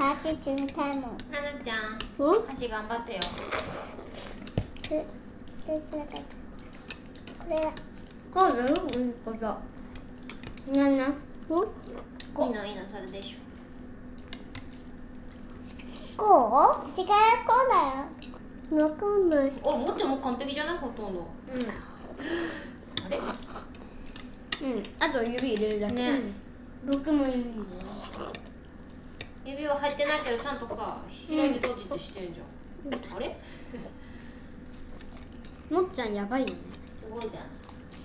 冷たいもん。ななちゃんうん箸頑張ってよ。これ、これ冷たい。これだ。そうだようんこそなんなん？うんいいのいいのそれでしょ。こう？違う、こうだよ。わかんない。おもっちもう完璧じゃない？ほとんど。うん。あれ？うん。あと指入れるだけ。ね。うん。僕も指入れる指は入ってないけどちゃんとさ開いて閉じてしてるじゃん、あれ？もっちゃんやばいよね。すごいじゃん。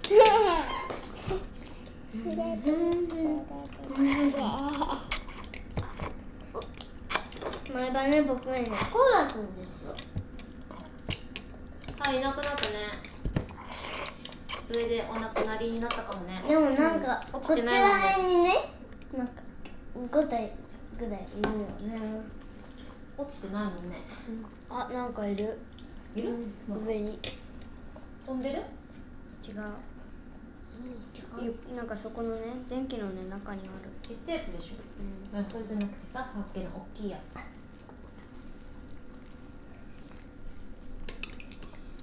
前歯ね僕ねこうだったんですよあいなくなったね。上でお亡くなりになったかもね。でもなんか、うん。落ちてないもんね。辺にねなんか5体ぐらいいるよね。落ちてないもんね。あなんかいる。いる、上に。飛んでる？違う。なんかそこのね電気のね中にある。ちっちゃいやつでしょ？うん。うんそれじゃなくてささっきの大きいやつ。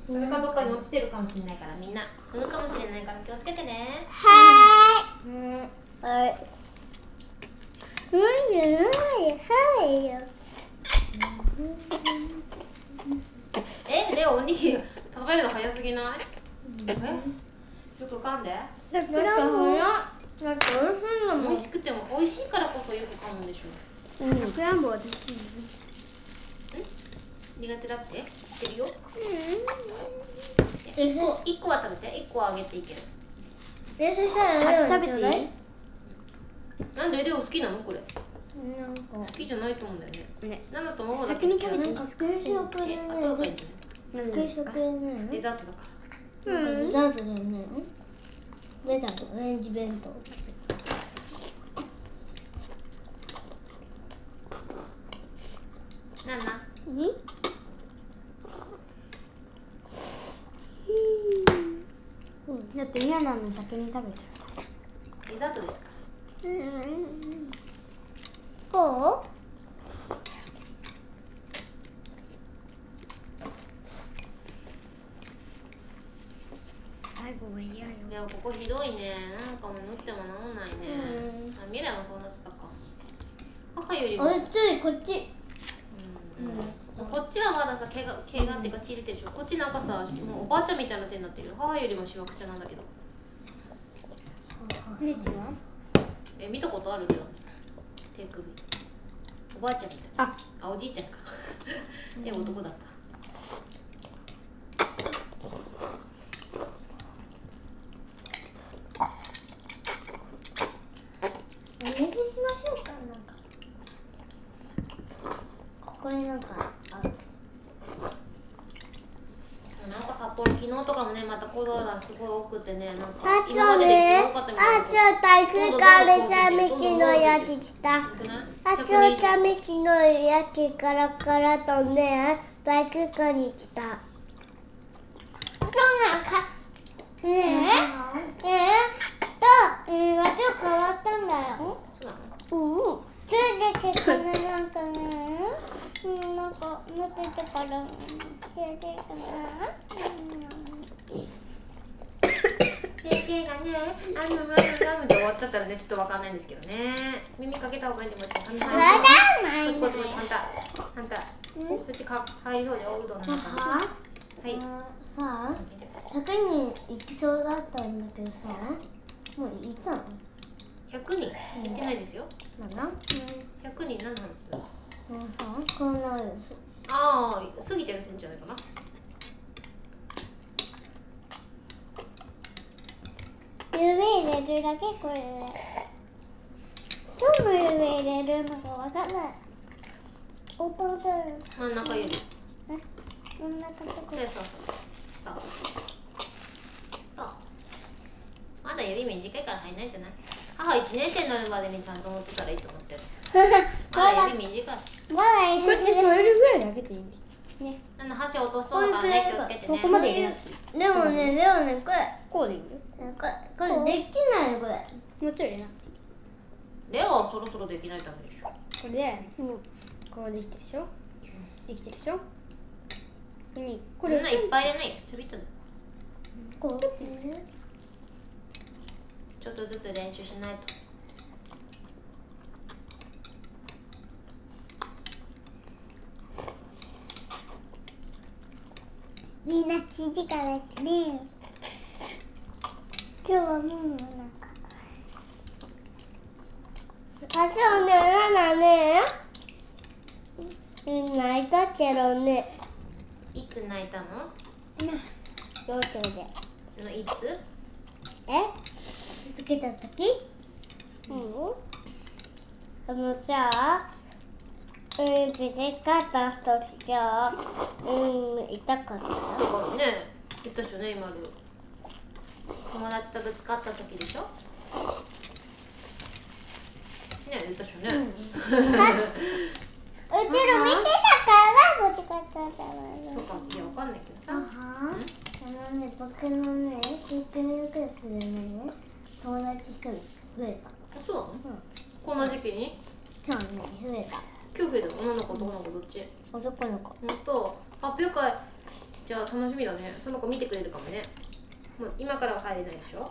それかどっかに落ちてるかもしれないからみんな。踏むかもしれないから気をつけてね。はうん。ーい。うん、じゃない。えレオおにぎり食べるの早すぎない、え？よく噛んで。だからほらだって美味しいんだも。ん美味しくても美味しいからこそよく噛むんでしょ。苦手だって？知ってるよ？え一個一個は食べて。一個はあげていける。えそしたら食べていい？なんでレオ好きなの？これなんか。好きじゃないと思うんだよね。ね。なんだと思う？だけ好きだと思うなんか給食え後がいいんじゃ何給ですか？食ね。ないデザートだか。らうん。デザートだよね。デザート、オレンジ弁当。なんなん？うん。だって嫌なの先に食べちゃデザートですか？こう最後は嫌よ。レオここひどいね。なんかも塗っても治んないね。あ未来もそうなってたか。母よりうも。おいつい、こっち。うん。こっちはまださ毛が毛がっていうか血出てるでしょ。こっちなんかさもうおばあちゃんみたいな手になってるよ。母よりもしわくちゃなんだけど。姉ちはえ見たことある？レオ手首おばあちゃんみたいあ。あおじいちゃんか。え男だったお水しましょうか、なんか。ここになんか、ある。なんか札幌昨日とかもロナすごい多くてねなんかあ、今ま。でで一番多かったみたいなあ、ちょ、体育館でちゃみきのやつ来た。あ、ちょ、ちゃみきのやつからから飛んで、体育館に来た。そうなんか。ねえ？え？え？と、えー、がち変わったんだよ。そうん。それだけどね、なんかね、うん、なんか、持ってたから、うん、それでかな。先生がね、あの、まずラムで終わっちゃったらね、ちょっとわかんないんですけどね。耳かけた方がいいんで、もうちょっと。わかんないこっちこっちこっち、反対。反対。こっちか、入りそうで、おうどんの。はい。さあ、100人行きそうだったんだけどさ、もう行ったの？100人？行ってないですよ。なんだ？100人何なんですよ。もうさ、こんなのああ、過ぎてるんじゃないかな。指入れるだけこれで。どの指入れる。のかわかんない。弟の真ん中指。真ん中とこそう。そう。そう。そう。まだ指短いから入んないんじゃない母1年生になるまでにちゃんと持ってたらいいと思ってる。まだ指短い。まだ入こう。やって添えるぐらいだけでいいね。あの箸落とそう。だからね、気をつけてね。そこまで入れなくてでもね、でもね、これ、こう。でいいよこれ、これできないよ、これ。もうちょいなレオはそろそろできないためでしょ。これでうん。こうできてるでしょ。できてるでしょ。にこれいっぱい入れないよ。ちょびっとで。こうちょっとずつ練習しないと。みんな7時からですね今日はもうなんか。私はねララねうん泣いたけどねいつ泣いたの幼稚園でのいつえつけた時うんあのさうんピゼカッタ時じゃうん痛か。っただか。らね言ったしょね今で友達とぶつかった時でしょ？ね言ったっしょね、う ちら見てたから持って帰ったんじゃないの？そうかいやわかんないけどあさはあのね僕のねシークレットクラスでね友達一人増えたあそうなの、うん。こん。な時期にそうね増えた今日増えたの女の子男の子どっち男の子ほん。と発表会じゃあ楽しみだねその子見てくれるかもねもう今からは入れないでしょ、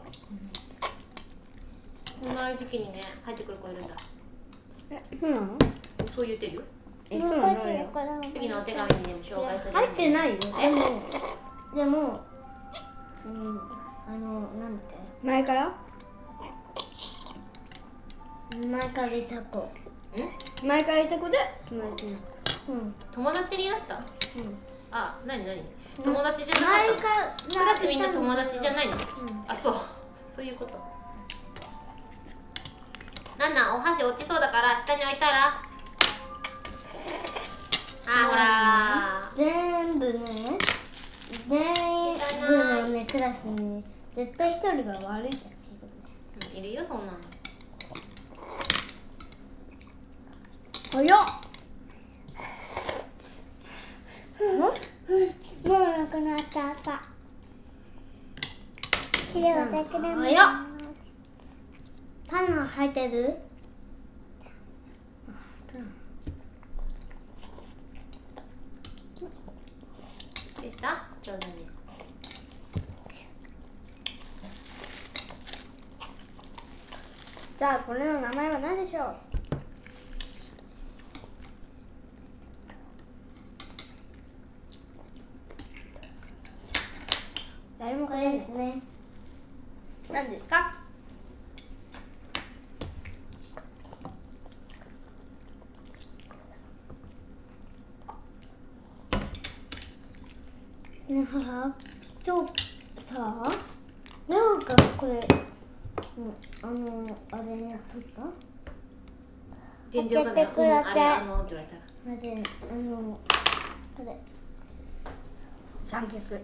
こんな時期にね入ってくる子いるんだ。そうなの？そう言ってるよ。う次のお手紙にでも紹介する。入ってないよ。え？でもでもうんあのなんだっけ？前から？前からいた子。ん前からいた子で友達になった。うん。友達になった？うん。あ、なになに友達じゃなかったの？からクラスみんな友達じゃないの？うん。あ、そう。そういうこと。なんなんお箸落ちそうだから下に置いたら？あーほら。全部ね全部のねクラスにね絶対一人が悪いやついるねうんいるよそんなの。早っ。もうなくなった赤それはだけでも早っ種入ってる？でした？上手にさあこれの名前は何でしょう？誰もこ答えですれですね。何ですか？ねえ母今日さレオがこれ、うん、あのあれね取った？全然わかんない開けてくださいうんあれあのあれあのこれ三脚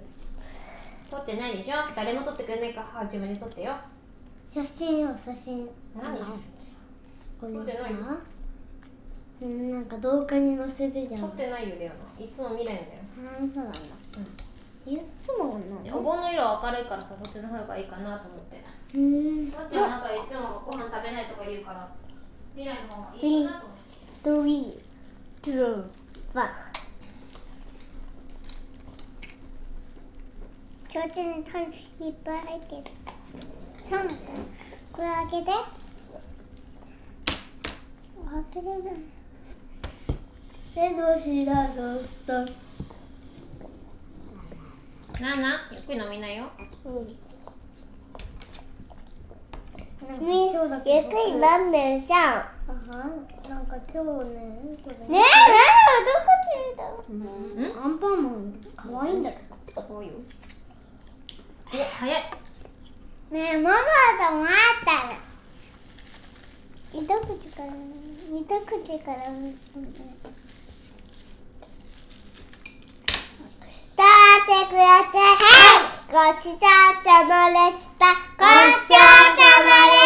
撮ってないでしょ？誰も撮ってくれないか？ら母自分で撮ってよ。写真を写真。何？でしょこれさ撮ってないよ。うんなんか動画に載せてじゃん。撮ってないよレオナ。いつも見ないんだよ。あそうなんだ、いつもお盆の色は明るいからさそっちの方がいいかなと思って。うん。そっちはなんかいつもご飯食べないとか言うから未来の方がいいかなと思って。Three two one ちょうちに種いっぱい入ってる。三これ開けて。開けれないえどうしだどうしたなあなゆっくり飲みなよ。なん。かみゆっくり飲んでるじゃん。あはなんか今日ねこれ。ねえ何はどこにいるのん。アンパンマン可愛いんだけど。そうよえ、早い。ねえ、ママと待ったら。一口から、二口から。ください。ごちそうさまでした。ごちそうさまでした。